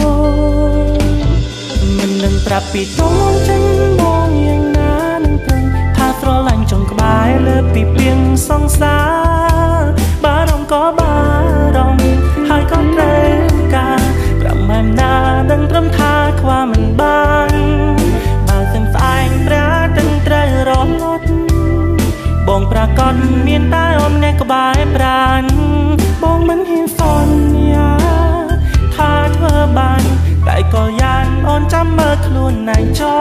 មិននឹងប្រាប់ពីតុងចេញបងយ៉ាងណានឹងព្រឹងថាស្រឡាញ់ចុងក្បែរលើពីពីងសង្សារបារម្ភក៏បារម្ភហើយក៏ត្រូវម៉ែមណាដឹងត្រឹមថាខ្វះមិនបាន បងប្រកាសមានតែអូនអ្នកក្បែរប្រានបងមិនហ៊ានសន្យាថាធ្វើបានតែក៏យ៉ាងអូនចាំមើលខ្លួនណៃចោ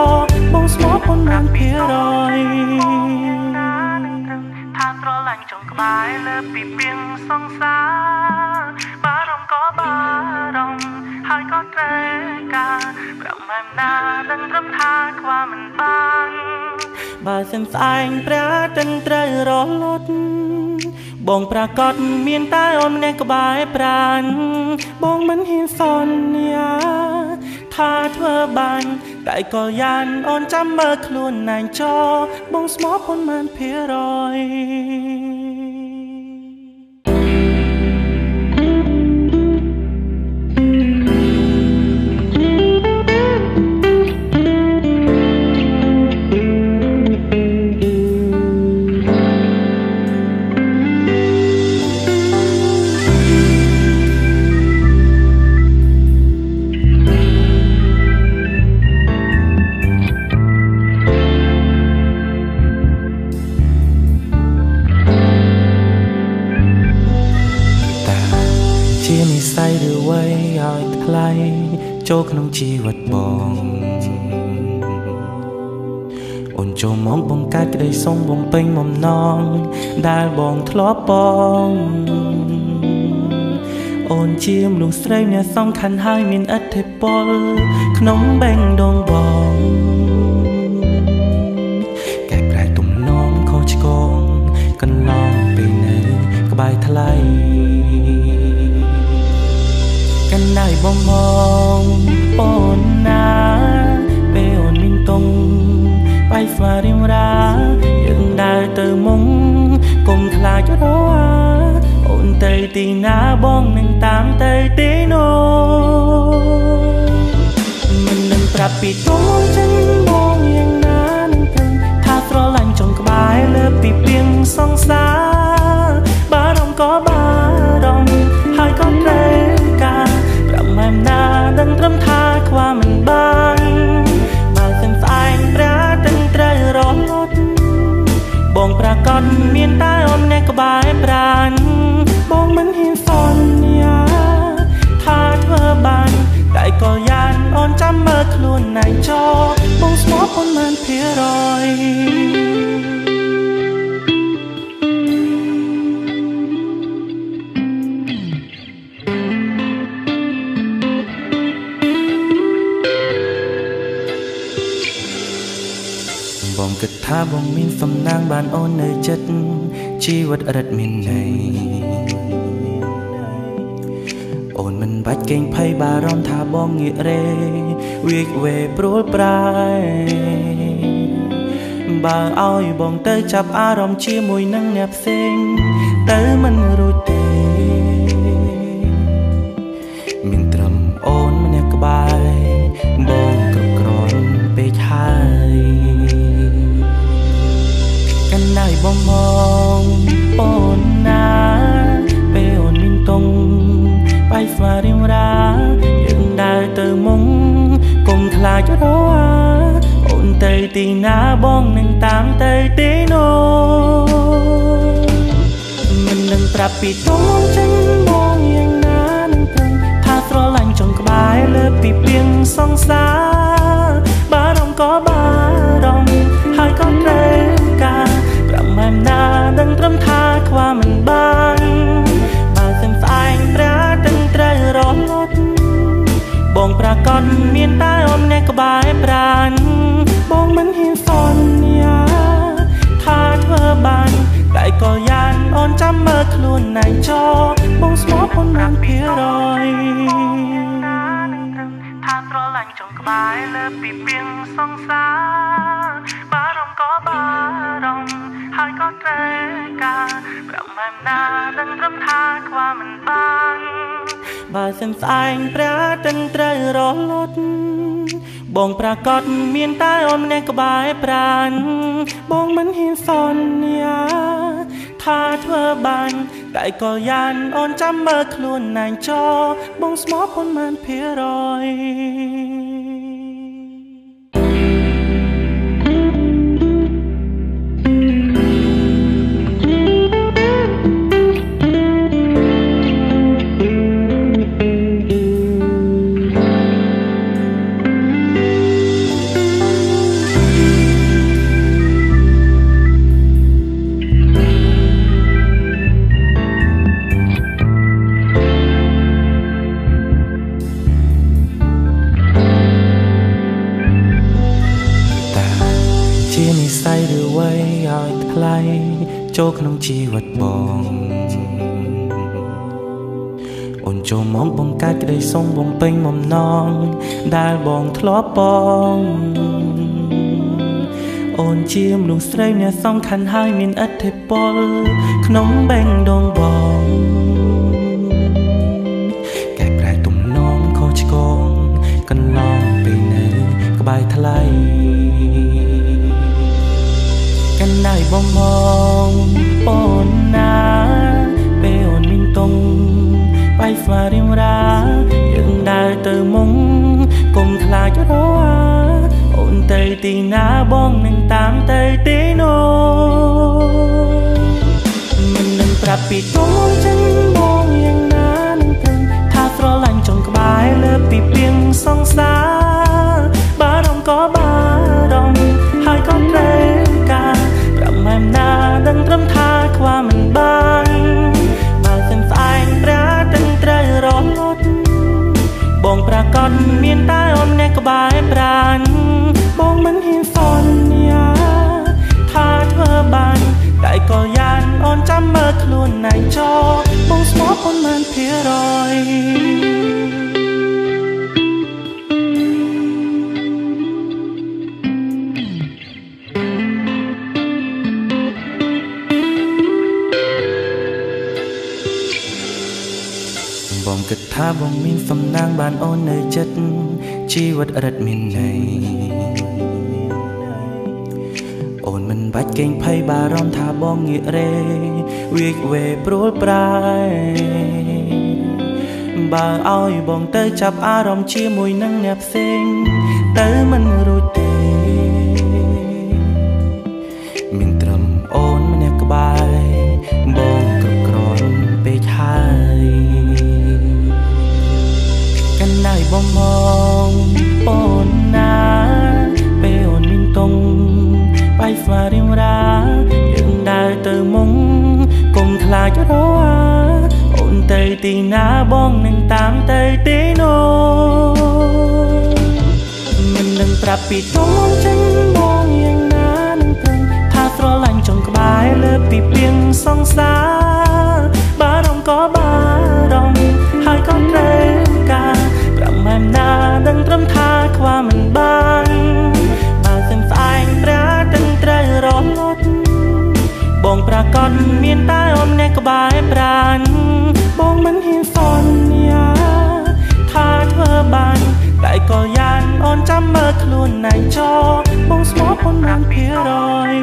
បងស្មោះអូនបានភារយថាស្រឡាញ់ចុងក្បែរលើពីពីងសង្សារបារម្ភក៏បារម្ភហើយក៏ត្រូវការប្រមែមណាដឹងត្រឹមថាខ្វះមិនបាន បើសិនស្អែងព្រះទាំងត្រូវរលត់បងប្រកាសមានតែអូនម្នាក់ក្បែរប្រាន បងមិនហ៊ានសន្យាថាធ្វើបាន តែក៏យ៉ាងអូនចាំមើលខ្លួនណែងចោបងស្មោះប៉ុន្មានភាគរយ ណងដែលបងធ្លាប់បងអូនជាមនុស្សស្រីអ្នកសំខាន់ហើយមានឥទ្ធិពល ក្នុងបេងដូងបងកែប្រែទំនងខុសឆ្គងកន្លងពេលនៅក្បែរថ្លៃកណ្ដៅបំមកអូនណា រៀងរា យើងដើរទៅមុងកុំខ្លាចរអាអូនទៅទីណាបងនឹងតាមទៅទីនោះមិននឹងប្រាប់ពីតុងចឹងបងយ៉ាងណានឹងព្រឹងថាស្រឡាញ់ចុងក្បែរលើពីពីងសង្សារបារម្ភក៏បារម្ភហើយក៏ត្រូវការប្រមែមណាដឹងត្រឹមថាខ្វះមិ ប្រកាសមានតែអូនអ្នកក្បែរប្រានបងមិនហ៊ានសន្យាថាធ្វើបានតែក៏យ៉ាងអូនចាំមើលខ្លួនណៃចោបងស្មោះប៉ុន្មានភារយ ថាបងមានសំណាងបានអូននៅចិត្តជីវិតរិតមានន័យអូនមិនបាច់កេងភ័យបារម្ភថាបងងាករេវាកវេព្រួលប្រែបើឲ្យបងទៅចាប់អារម្មណ៍ជាមួយនឹងអ្នកផ្សេងទៅមិន ទៅទីណាបងនឹងតាមទៅទីនោះមិននឹងប្រាប់ពីតុងចិនបងយ៉ាងណានឹងព្រឹងថាស្រឡាញ់ចុងក្បែរលើពីពីងសង្សារបារម្ភក៏បារម្ភហើយក៏ត្រូវការប្រមាណណាដឹងត្រឹមថាខ្វះមិនបានបើសិនស្អែកប្រាទាំងត្រូវរលត់បងប្រកាសមានតែអូនអ្នកក្បែរប្រានប ងមិនហ៊ានសន្យាថាធ្វើបានតែក៏យ៉ាងអូនចាំមើលខ្លួនណែចោបងស្មោះប៉ុន្មានភារយថាស្រឡាញ់ចុងក្បែរលើពីពីងសង្សារបារម្ភក៏បារម្ភហើយក៏ត្រូវការប្រមាណណាដឹងត្រឹមថាខ្វះមិនបានបើសិនស្អែងប្រាទិនត្រូវរលត់ បងប្រកាសមានតែអូនម្នាក់ក្បែរប្រាន បងមិនហ៊ានសន្យាថាធ្វើបាន តែក៏យ៉ាងអូនចាំមើលខ្លួនណែងចោបងស្មោះប៉ុន្មានភារយ ចូលក្នុងជីវិតបងអូនចូលមកបង្កើតក្តីសុំបំពេញបំណងដែលបងធ្លាប់បងអូនជាមនុស្សស្រីអ្នកសំខាន់ហើយមានឥទ្ធិពលក្នុងបេងដូងបងកែប្រែទំនងខុសឆ្គងកន្លងពេលនៅក្បែរថ្លៃ បងមកអូនណាពេលអូនមានតុងបាយស្វារៀងរាយើងដើរទៅមុងគុំខ្លាចរអាអូនទៅទីណាបងនឹងតាមទៅទីនោះមិននឹងប្រាប់ពីតុងចិនបងយ៉ាងណានឹងព្រឹងថាស្រឡាញ់ចុងក្បែរលើពីពីងសង្សារបារម្ភក៏បារម្ភហើយក៏ត្រូវការប្រ មាណណាដឹងត្រឹមថាខ្វះមិនបានបើសិនស្អែកប្រាទាំងត្រូវរលត់បងប្រកាសមានតែអូនអ្នកក្បែរប្រានបងមិនហ៊ានសន្យាថាធ្វើបានតែក៏យ៉ាងអូនចាំមើលខ្លួនណែចោបងស្មោះប៉ុន្មានភារយ គិតថាបងមានសំណាងបានអូននៅចិត្តជីវិតរិតមានន័យអូនមិនបាច់កេងភ័យបារម្ភថាបងងាករេវាកវេព្រួលប្រែបើឲ្យបងទៅចាប់អារម្មណ៍ជាមួយនឹងអ្នកផ្សេងទៅមិនរួចទេ ទៅទីណាបងនឹងតាមទៅទីនោះមិននឹងប្រាប់ពីតុងចិនបងយ៉ាងណានឹងព្រឹងថាស្រឡាញ់ចុងក្បែរលើពីពីងសង្សារបារម្ភក៏បារម្ភហើយក៏ត្រូវម៉ែនណាដឹងត្រឹមថាខ្វះមិនបានបើសិនស្អែកប្រាទាំងត្រូវរលត់បងប្រកាសមានតែអូនអ្នកក្បែរ បាន តែក៏យ៉ាងអូនចាំមើលខ្លួនណៃចោបងស្មោះប៉ុន្មានភាគរយ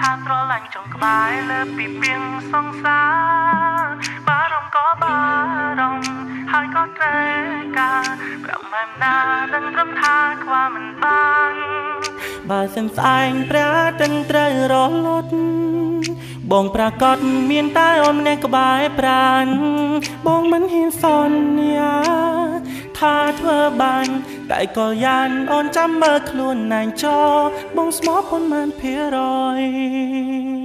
ថាត្រឡាញ់ចុងក្បែរលើពីពីងសង្សារបារម្ភក៏បារម្ភហើយក៏ត្រូវការប្រមាណណាដឹងត្រឹមថាខ្វះមិនបានបើសិនស្អែងព្រះអាទិត្យត្រូវរលត់ បងប្រកាសមានតែអូនម្នាក់ក្បែរប្រាន បងមិនហ៊ានសន្យាថាធ្វើបានតែក៏យ៉ាងអូនចាំមើលខ្លួនណែងចោបងស្មោះប៉ុន្មានភារយ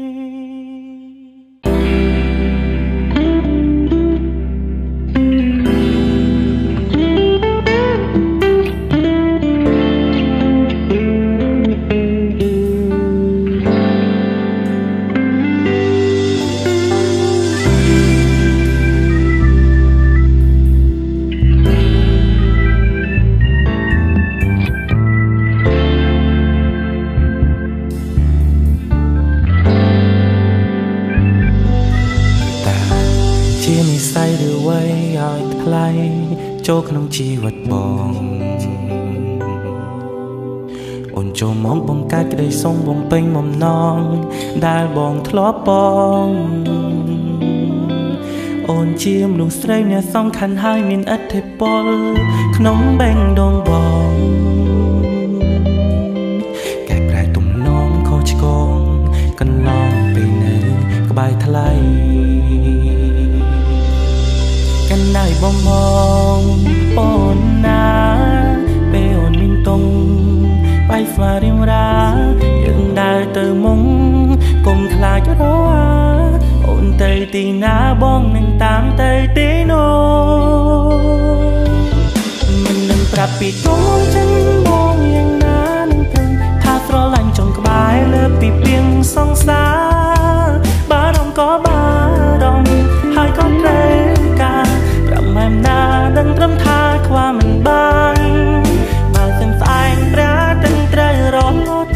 ចូលក្នុងជីវិតបងអូនចូលមកបង្កើតក្តីសុំបំពេញបំណងដែលបងធ្លាប់បងអូនជាមនុស្សស្រីអ្នកសំខាន់ហើយមានឥទ្ធិពលក្នុងបេងដូងបងកែប្រែទំនងខុសឆ្គងកន្លងពេលនៅក្បែរថ្លៃ បំងអូនណាពេលអូនមានតុងបាយស្វារៀងរាយើងដើរទៅមុងកុំខ្លាចរអាអូនទៅទីណាបងនឹងតាមទៅទីនោះមិននឹងប្រាប់ពីតុងចិនបងយ៉ាងណានឹងគិតថាស្រឡាញ់ចង់ក្បែរលើពីពីងសង្សារ ដឹងត្រឹមថាខ្វះមិនបានបើសិនស្អែកប្រាទិនត្រូវរលត់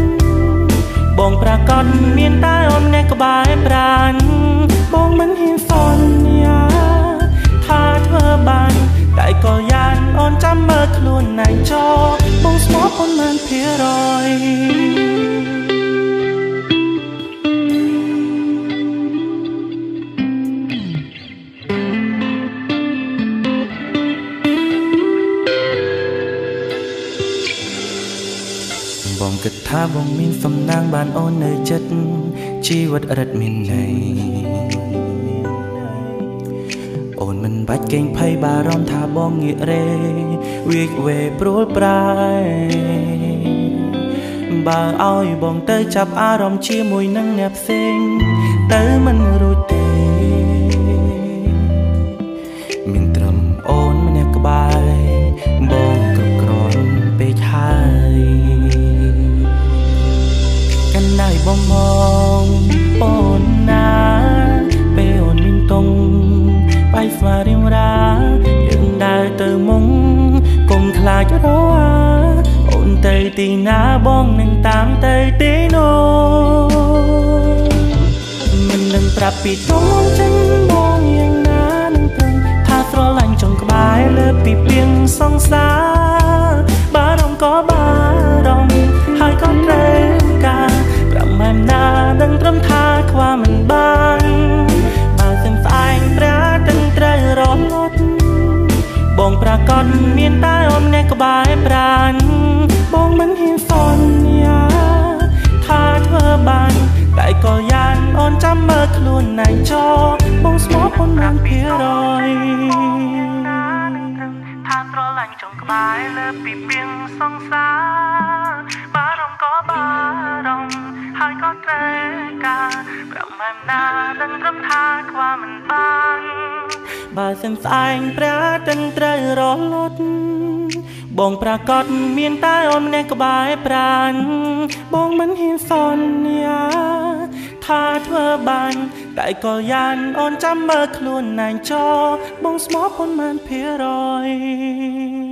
បងប្រកាសមានតែអូនអ្នកក្បែរប្រានបងមិនហ៊ានសន្យាថាធ្វើបានតែក៏យ៉ាងអូនចាំមើលខ្លួនណែចោបងស្មោះប៉ុន្មានភារយ ថាបងមានសំណាងបានអូននៅចិត្តជីវិតរិតមានន័យអូនមិនបាច់កេងភ័យបារម្ភថាបងងាករេវាកវេព្រួលប្រែបើឲ្យបងទៅចាប់អារម្មណ៍ជាមួយនឹងអ្នកផ្សេងទៅមិនរួ មងអូនណាពេលអូនមានតុងបាយស្វារៀងរាយើងដើរទៅមុងកុំខ្លាចរអាអូនទៅទីណាបងនឹងតាមទៅទីនោះមិននឹងប្រាប់ពីតុងចិនបងយ៉ាងណានឹងគិតថាស្រឡាញ់ចង់ក្បែរលើពីពីងសង្សារបារម្ភក៏បារម្ភហើយក៏ត្រូវម៉ែ ណានឹងត្រឹមថាខ្វះមិនបានបើសិនស្អែកប្រាទិនត្រូវរលត់បងប្រកាសមានតែអូនអ្នកក្បែរប្រានបងមិនហ៊ានសន្យាថាធ្វើបានតែក៏យ៉ាងអូនចាំមើលខ្លួនណែចោបងស្មោះប៉ុន្មានភារយថាស្រឡាញ់ចង់ក្បែរលើពីពីងសង្សារ បារម្ភក៏បារម្ភហើយក៏ត្រូវការប្រមែមណានឹងត្រឹមថាខ្វះមិនបានបើសិនស្អែងប្រាទិនត្រូវរលត់បងប្រកាសមានតែអូនម្នាក់ក្បែរប្រាន បងមិនហ៊ានសន្យាថាធ្វើបានតែក៏យ៉ាងអូនចាំមើលខ្លួនណែងចោបងស្មោះប៉ុន្មានភារយ